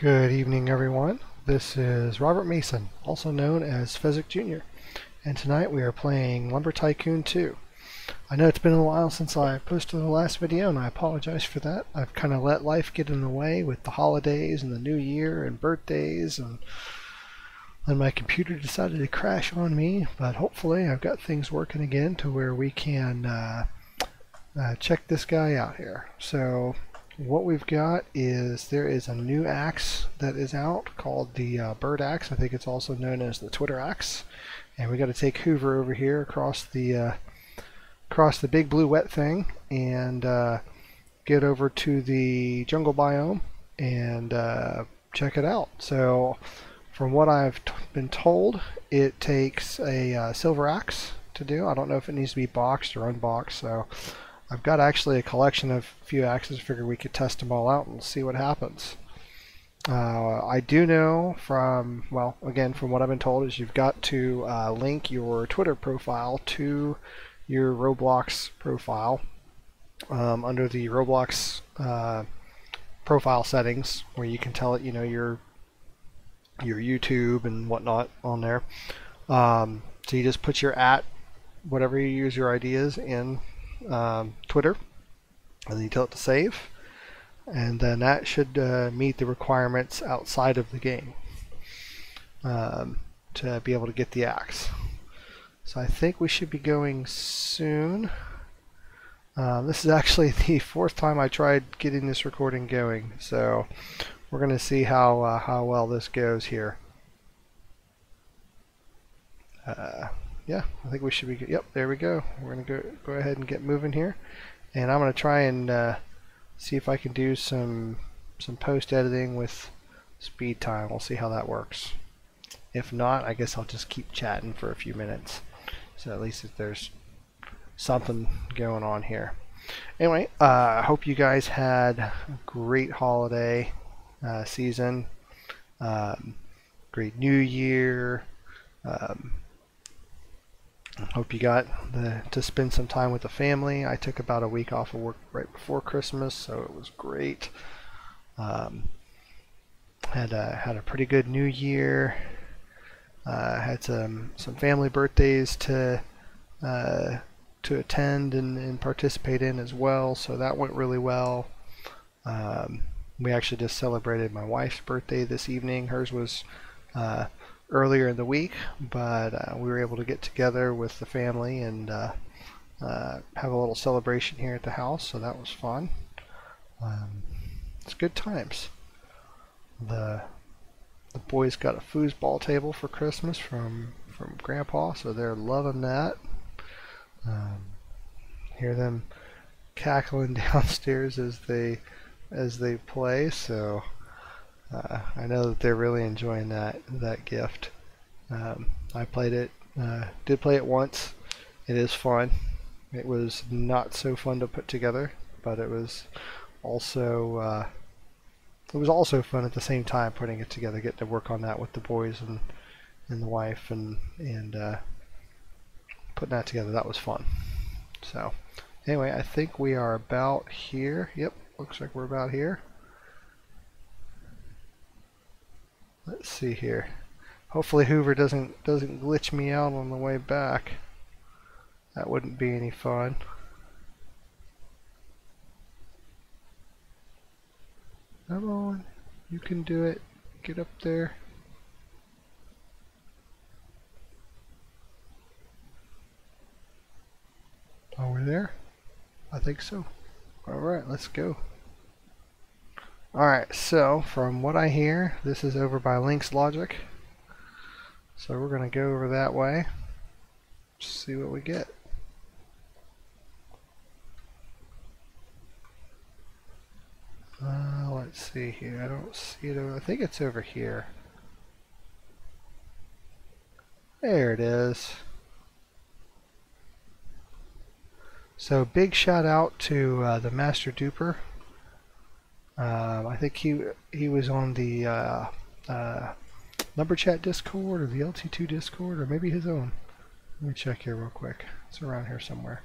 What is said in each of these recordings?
Good evening, everyone. This is Robert Mason, also known as Fezzik Jr., and tonight we are playing Lumber Tycoon 2. I know it's been a while since I posted the last video, and I apologize for that. I've kind of let life get in the way with the holidays and the new year and birthdays, and then my computer decided to crash on me, but hopefully I've got things working again to where we can uh, uh, check this guy out here. So what we've got is there is a new axe that is out called the uh, bird axe. I think it's also known as the Twitter axe. And we got to take Hoover over here across the uh, across the big blue wet thing and uh, get over to the jungle biome and uh, check it out. So from what I've been told, it takes a uh, silver axe to do. I don't know if it needs to be boxed or unboxed. So I've got actually a collection of few axes. Figure we could test them all out and see what happens. Uh, I do know from, well, again, from what I've been told, is you've got to uh, link your Twitter profile to your Roblox profile um, under the Roblox uh, profile settings, where you can tell it, you know, your your YouTube and whatnot on there. Um, so you just put your at whatever you use your ideas in um, Twitter, and then you tell it to save, and then that should uh, meet the requirements outside of the game um, to be able to get the axe. So I think we should be going soon. Um, this is actually the fourth time I tried getting this recording going, so we're going to see how uh, how well this goes here. Uh, yeah, I think we should be good. Yep, there we go. We're going to go go ahead and get moving here. And I'm going to try and uh, see if I can do some some post editing with speed time. We'll see how that works. If not, I guess I'll just keep chatting for a few minutes. So at least if there's something going on here. Anyway, uh, I uh, hope you guys had a great holiday uh, season. Um, great New Year. Um, Hope you got the, to spend some time with the family. I took about a week off of work right before Christmas, so it was great. Um, had a, had a pretty good New Year. Uh, had some some family birthdays to uh, to attend and, and participate in as well, so that went really well. Um, we actually just celebrated my wife's birthday this evening. Hers was uh, earlier in the week, but uh, we were able to get together with the family and uh, uh, have a little celebration here at the house, so that was fun. Um, it's good times. The the boys got a foosball table for Christmas from from Grandpa, so they're loving that. Um, hear them cackling downstairs as they as they play, so uh, I know that they're really enjoying that that gift. Um, I played it, uh, did play it once. It is fun. It was not so fun to put together, but it was also uh, it was also fun at the same time putting it together, getting to work on that with the boys and and the wife and and uh, putting that together. That was fun. So anyway, I think we are about here. Yep, looks like we're about here. Let's see here. Hopefully Hoover doesn't doesn't glitch me out on the way back. That wouldn't be any fun. Come on. You can do it. Get up there. Are we there? I think so. Alright, let's go. Alright, so from what I hear, this is over by Link's Logic. So we're going to go over that way. See what we get. Uh, let's see here. I don't see it. Over, I think it's over here. There it is. So big shout out to uh, the Master Duper um, I think he he was on the uh, uh, Discord or the LT2 Discord or maybe his own. Let me check here real quick. It's around here somewhere.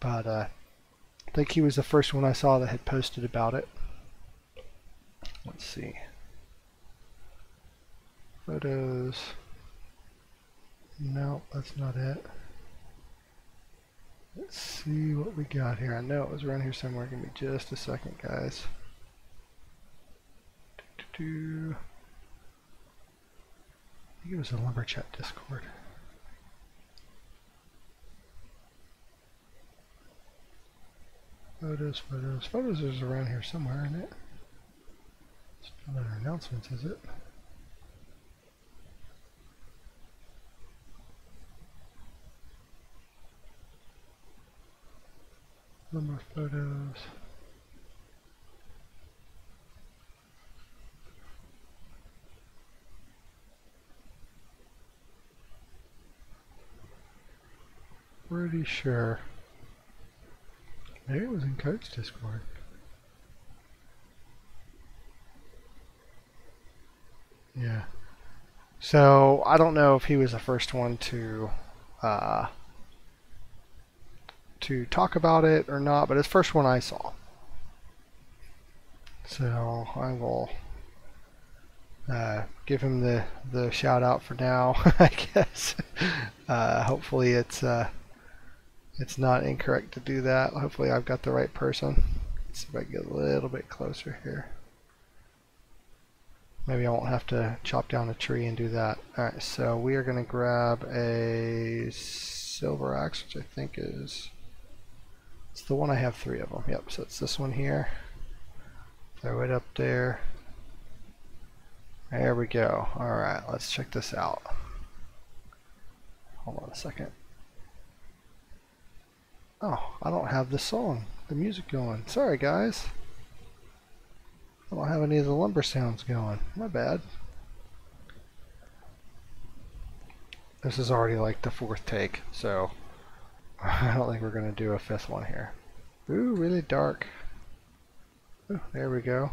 But uh, I think he was the first one I saw that had posted about it. Let's see. photos. No, that's not it. Let's see what we got here. I know it was around here somewhere. Give me just a second, guys. I think it was a lumber chat Discord. Photos, photos, photos is around here somewhere, isn't it? It's not under announcements, is it? Number photos. Pretty sure. Maybe it was in Coach Discord. Yeah. So I don't know if he was the first one to uh, to talk about it or not, but it's first one I saw. So I will uh, give him the, the shout out for now, I guess. Uh, hopefully it's uh, it's not incorrect to do that. Hopefully I've got the right person. Let's see if I can get a little bit closer here. Maybe I won't have to chop down a tree and do that. Alright, so we are going to grab a silver axe, which I think is... It's the one I have three of them. Yep, so it's this one here. Throw it up there. There we go. Alright, let's check this out. Hold on a second. Oh, I don't have the song, the music going. Sorry, guys. I don't have any of the lumber sounds going. My bad. This is already like the fourth take, so I don't think we're going to do a fifth one here. Ooh, really dark. Ooh, there we go.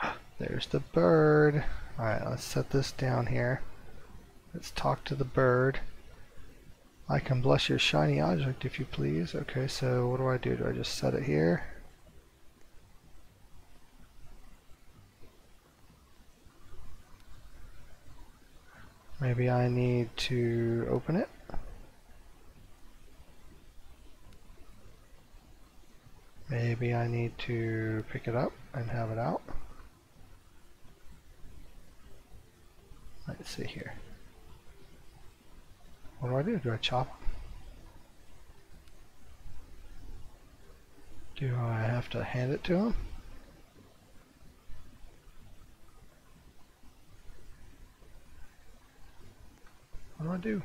There's the bird. Alright, let's set this down here. Let's talk to the bird. I can bless your shiny object if you please. Okay, so what do I do? Do I just set it here? Maybe I need to open it. Maybe I need to pick it up and have it out. Let's see here. What do I do? Do I chop Do I have to hand it to him? What do I do?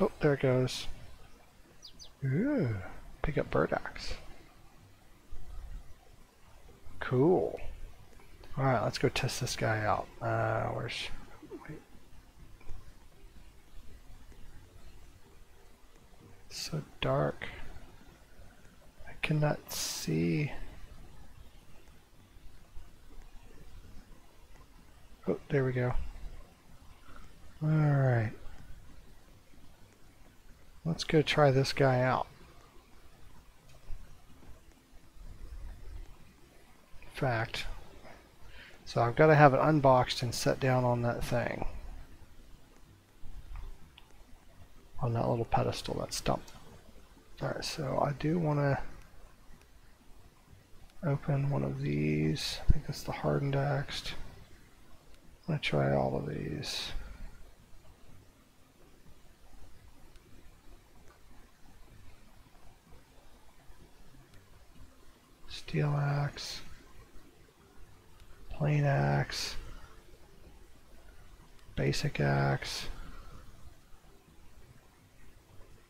Oh, there it goes. Ooh, pick up bird axe. Cool. Alright, let's go test this guy out. Uh, where's... Wait. so dark. I cannot see... Oh, there we go. Alright. Let's go try this guy out. In fact, so I've got to have it unboxed and set down on that thing. On that little pedestal, that stump. Alright, so I do want to open one of these. I think that's the hardened axe. I'm going to try all of these. Steel axe plain axe, basic axe,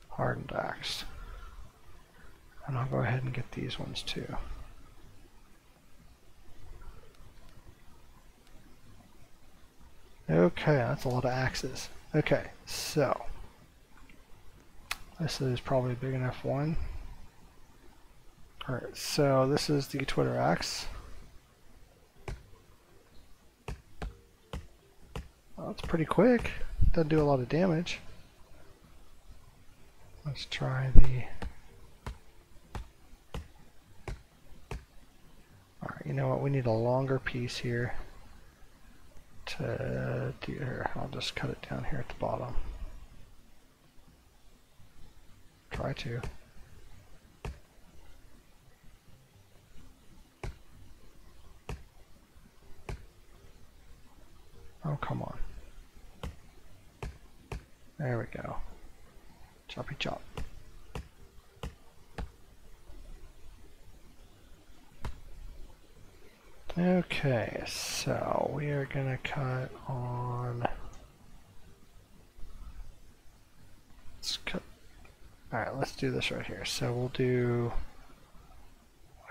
hardened axe. And I'll go ahead and get these ones too. Okay, that's a lot of axes. Okay, so this is probably a big enough one. Alright, so this is the Twitter axe. Well, that's pretty quick. Doesn't do a lot of damage. Let's try the Alright, you know what, we need a longer piece here to do here. I'll just cut it down here at the bottom. Try to. Oh, come on. There we go. Choppy chop. Okay, so we are gonna cut on. Let's cut. All right, let's do this right here. So we'll do.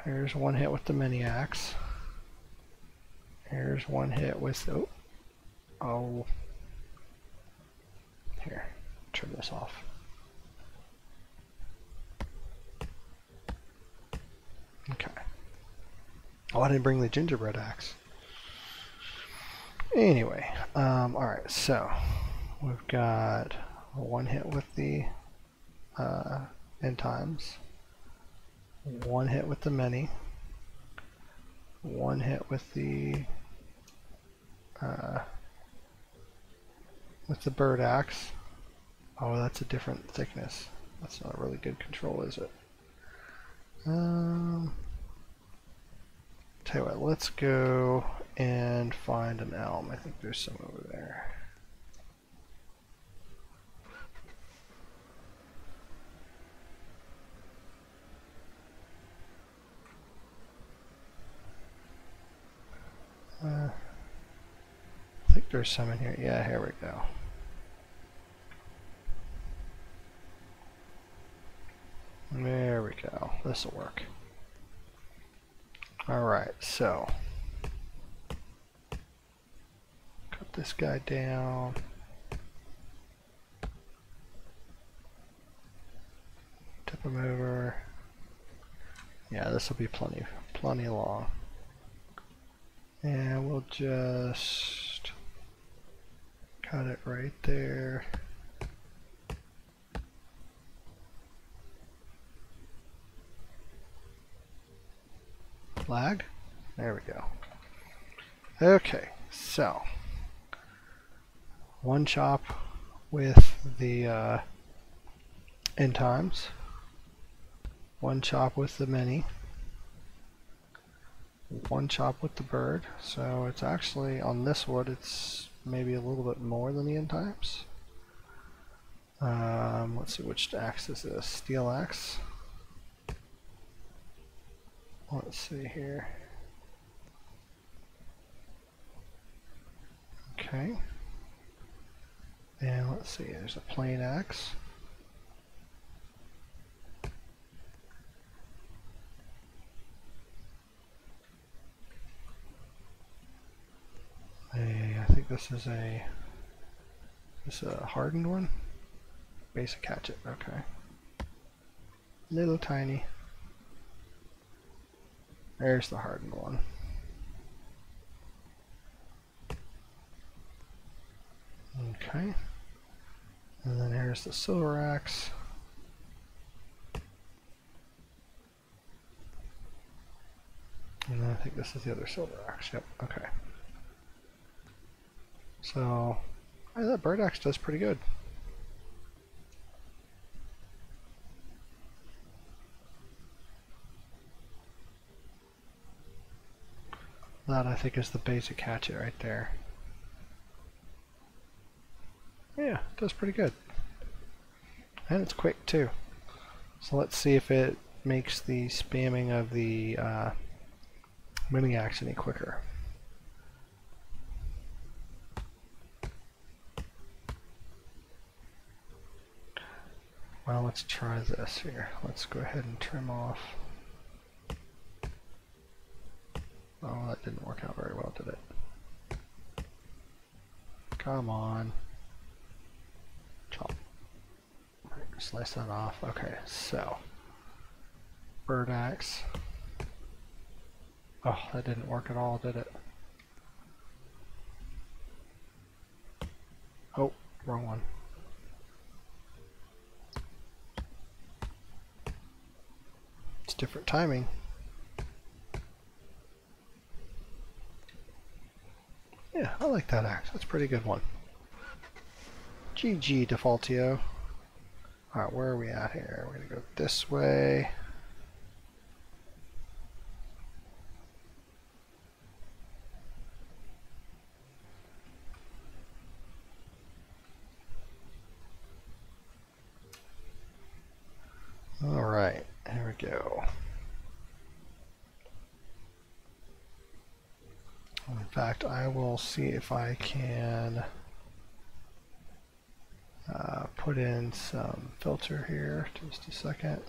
Here's one hit with the mini axe. Here's one hit with oh, oh. Here, trim this off. Okay. Oh, I didn't bring the gingerbread axe. Anyway, um, alright, so we've got one hit with the uh, end times, one hit with the many, one hit with the uh, with the bird axe. Oh, that's a different thickness. That's not a really good control, is it? Um, Tell you what, let's go and find an elm. I think there's some over there. Uh, I think there's some in here. Yeah, here we go. There we go. This will work. Alright, so cut this guy down. Tip him over. Yeah, this will be plenty plenty long. And we'll just cut it right there. There we go. Okay, so one chop with the uh, end times, one chop with the many, one chop with the bird. So it's actually on this wood, it's maybe a little bit more than the end times. Um, let's see which axe is this. Steel axe. Let's see here. Okay. And let's see, there's a. A, I think this is a this is a hardened one. Basic hatchet, okay. Little tiny. There's the hardened one. Okay. And then here's the silver axe. And then I think this is the other silver axe. Yep, okay. So, that bird axe does pretty good. That I think is the basic hatchet right there. Yeah, it does pretty good. And it's quick too. So let's see if it makes the spamming of the uh, mini axe any quicker. Well, let's try this here. Let's go ahead and trim off Oh, that didn't work out very well, did it? Come on. Chop. Slice that off. Okay, so. Bird axe. Oh, that didn't work at all, did it? Oh, wrong one. It's different timing. Yeah, I like that axe. That's a pretty good one. GG, Defaultio. Alright, where are we at here? We're going to go this way. Alright, here we go. In fact, I will see if I can uh, put in some filter here. Just a second.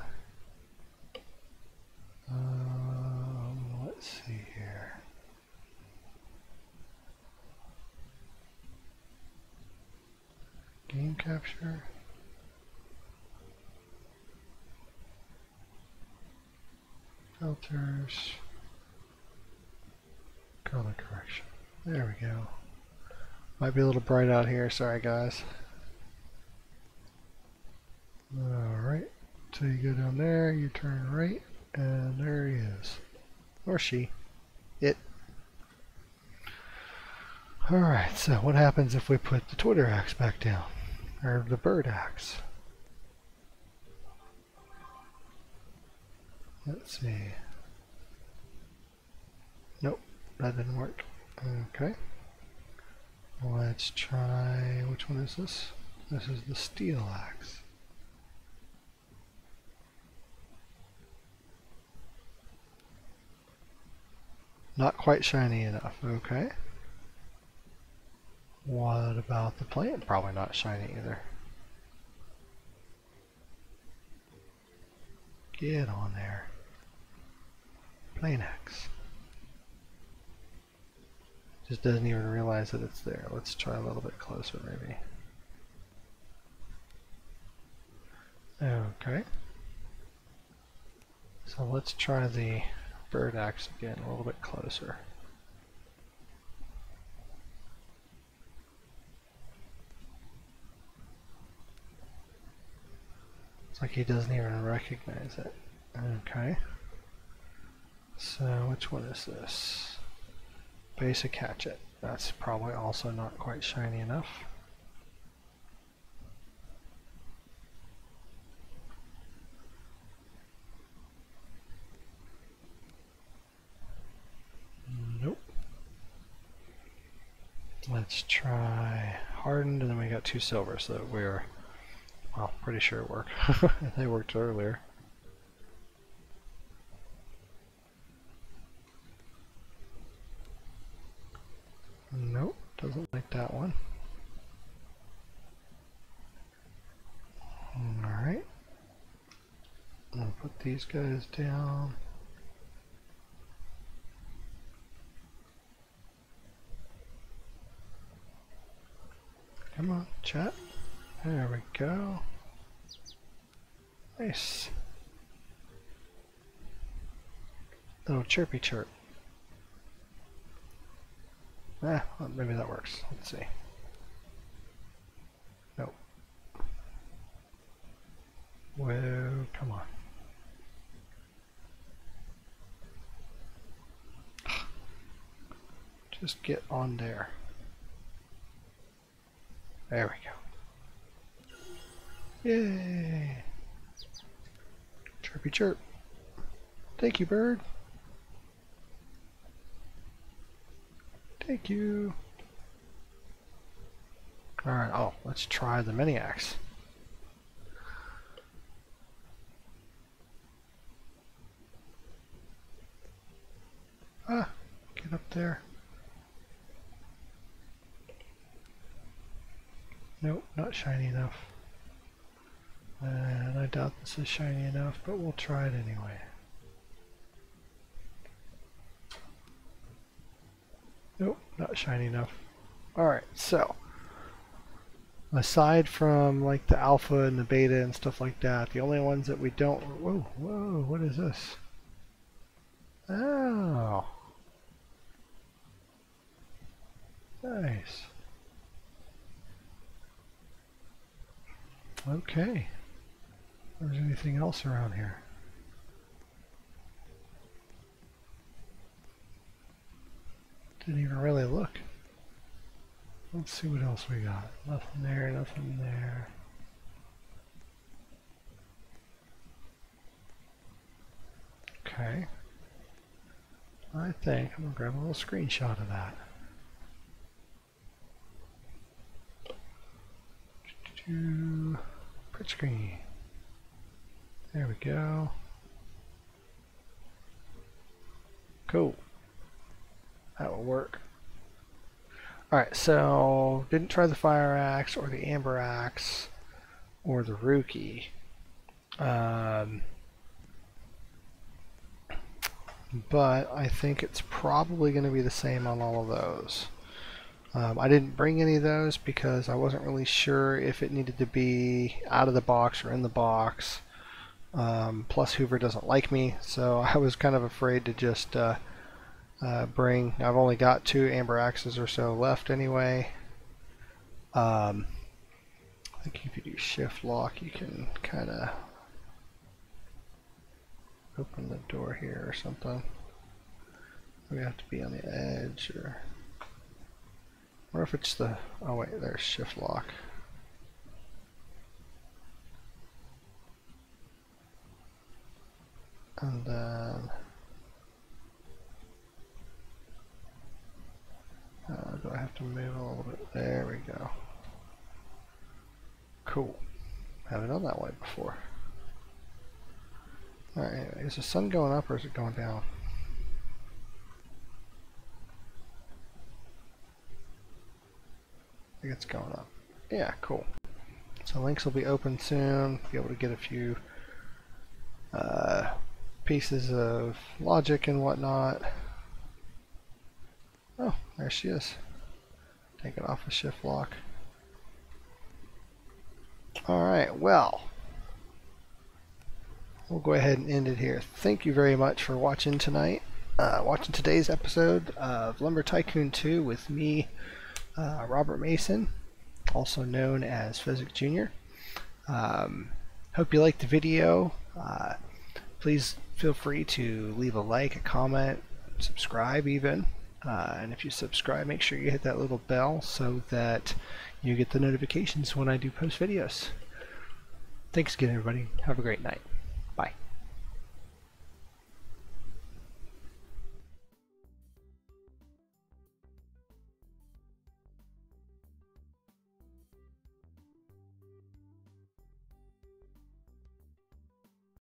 Um, let's see here. Game capture. Filters. Color correction. There we go. Might be a little bright out here. Sorry, guys. Alright. So you go down there, you turn right, and there he is. Or she. It. Alright, so what happens if we put the Twitter axe back down? Or the bird axe? Let's see. Nope, that didn't work. Okay. Let's try, which one is this? This is the steel axe. Not quite shiny enough, okay. What about the plant? Probably not shiny either. Get on there. Plain axe. Just doesn't even realize that it's there. Let's try a little bit closer maybe. Okay. So let's try the bird axe again a little bit closer. It's like he doesn't even recognize it. Okay. So which one is this? Basic hatchet. That's probably also not quite shiny enough. Nope. Let's try hardened and then we got two silver so we're well pretty sure it worked. they worked earlier. Nope, doesn't like that one. Alright. I'll put these guys down. Come on, chat. There we go. Nice. Little chirpy chirp. Eh, well, maybe that works. Let's see. Nope. Whoa, come on. Just get on there. There we go. Yay! Chirpy chirp. Thank you, bird. Thank you. Alright, oh, let's try the mini axe. Ah, get up there. Nope, not shiny enough. And I doubt this is shiny enough, but we'll try it anyway. Nope, not shiny enough. Alright, so aside from like the alpha and the beta and stuff like that, the only ones that we don't whoa, whoa, what is this? Oh. Nice. Okay. There's anything else around here? Didn't even really look. Let's see what else we got. Nothing there, nothing there. Okay. I think I'm going to grab a little screenshot of that. Print screen. There we go. Cool. That will work. Alright, so didn't try the fire axe or the amber axe or the rookie. Um, but I think it's probably going to be the same on all of those. Um, I didn't bring any of those because I wasn't really sure if it needed to be out of the box or in the box. Um, plus Hoover doesn't like me, so I was kind of afraid to just uh, uh, bring. I've only got two amber axes or so left anyway. Um, I think if you do shift lock, you can kind of open the door here or something. We have to be on the edge or or if it's the oh wait there's shift lock and then uh, do I have to move a little bit there we go cool haven't done that way before Alright, anyway, is the sun going up or is it going down? I think it's going up. Yeah, cool. So links will be open soon. Be able to get a few uh, pieces of logic and whatnot. Oh, there she is. Take it off a shift lock. Alright, well we'll go ahead and end it here. Thank you very much for watching tonight. Uh, watching today's episode of Lumber Tycoon 2 with me, uh, Robert Mason, also known as Fezzik Jr. Um, hope you liked the video. Uh, please feel free to leave a like, a comment, subscribe even. Uh, and if you subscribe, make sure you hit that little bell so that you get the notifications when I do post videos. Thanks again, everybody. Have a great night.